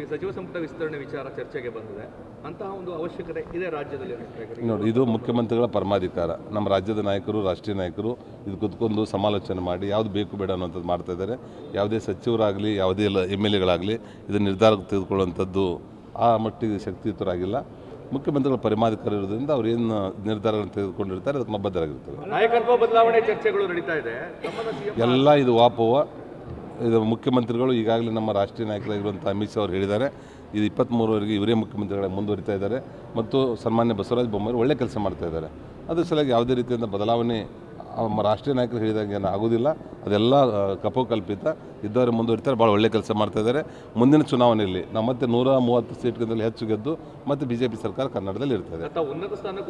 ಈಗ ಸಚಿವ ಸಂಪುಟ ವಿಸ್ತರಣೆ ವಿಚಾರ ಚರ್ಚೆಗೆ ಬಂದಿದೆ. ಅಂತಹ ಒಂದು ಅವಶ್ಯಕತೆ ಇದೆ ರಾಜ್ಯದಲ್ಲಿ ನೋಡಿ ಇದು ಮುಖ್ಯಮಂತ್ರಿಗಳ ಪರಮಾಧಿಕಾರ. ನಮ್ಮ ರಾಜ್ಯದ ನಾಯಕರು ರಾಷ್ಟ್ರೀಯ ನಾಯಕರು ಇದು ಕುತ್ಕೊಂಡು ಸಮಾಲೋಚನೆ ಮಾಡಿ ಯಾವುದು ಬೇಕು ಬೇಡ ಅನ್ನೋಂಥದ್ದು ಮಾಡ್ತಾ ಇದ್ದಾರೆ. ಯಾವುದೇ ಸಚಿವರಾಗಲಿ ಯಾವುದೇ ಎಂ ಎಲ್ ಎಗಳಾಗಲಿ ಇದು ನಿರ್ಧಾರ ತೆಗೆದುಕೊಳ್ಳುವಂಥದ್ದು ಆ ಮಟ್ಟಿಗೆ ಶಕ್ತಿಯುತರಾಗಿಲ್ಲ. ಮುಖ್ಯಮಂತ್ರಿಗಳ ಪರಮಾಧಿಕಾರ ಇರೋದ್ರಿಂದ ಅವ್ರು ಏನು ನಿರ್ಧಾರಗಳನ್ನು ತೆಗೆದುಕೊಂಡಿರ್ತಾರೆ ಅದಕ್ಕೆ ಬದ್ಧರಾಗಿರ್ತಾರೆ ನಾಯಕತ್ವ ಬದಲಾವಣೆ ಚರ್ಚೆಗಳು ನಡೀತಾ ಇದೆ. ಎಲ್ಲ ಇದು ವಾಪವ. ಇದು ಮುಖ್ಯಮಂತ್ರಿಗಳು ಈಗಾಗಲೇ ನಮ್ಮ ರಾಷ್ಟ್ರೀಯ ನಾಯಕರಾಗಿರುವಂಥ ಅಮಿತ್ ಶಾ ಅವರು ಹೇಳಿದ್ದಾರೆ. ಇದು ಇಪ್ಪತ್ತ್ಮೂರವರೆಗೆ ಇವರೇ ಮುಖ್ಯಮಂತ್ರಿಗಳಾಗಿ ಮುಂದುವರಿತಾ ಇದ್ದಾರೆ ಮತ್ತು ಸನ್ಮಾನ್ಯ ಬಸವರಾಜ ಬೊಮ್ಮಾಯಿ ಒಳ್ಳೆ ಕೆಲಸ ಮಾಡ್ತಾ ಇದ್ದಾರೆ. ಅದರ ಸಲುವಾಗಿ ಯಾವುದೇ ರೀತಿಯಿಂದ ಬದಲಾವಣೆ ನಮ್ಮ ರಾಷ್ಟ್ರೀಯ ನಾಯಕರು ಹೇಳಿದಾಗ ಏನು ಆಗೋದಿಲ್ಲ. ಅದೆಲ್ಲ ಕಪೋಕಲ್ಪಿತ. ಇದ್ದವರು ಮುಂದುವರಿತಾರೆ, ಭಾಳ ಒಳ್ಳೆ ಕೆಲಸ ಮಾಡ್ತಾ ಇದ್ದಾರೆ. ಮುಂದಿನ ಚುನಾವಣೆಯಲ್ಲಿ ನಾವು ಮತ್ತೆ ನೂರ ಮೂವತ್ತು ಸೀಟ್ಗಿಂತಲೂ ಹೆಚ್ಚು ಗೆದ್ದು ಮತ್ತೆ ಬಿ ಜೆ ಪಿ ಸರ್ಕಾರ ಕನ್ನಡದಲ್ಲಿ ಇರ್ತದೆ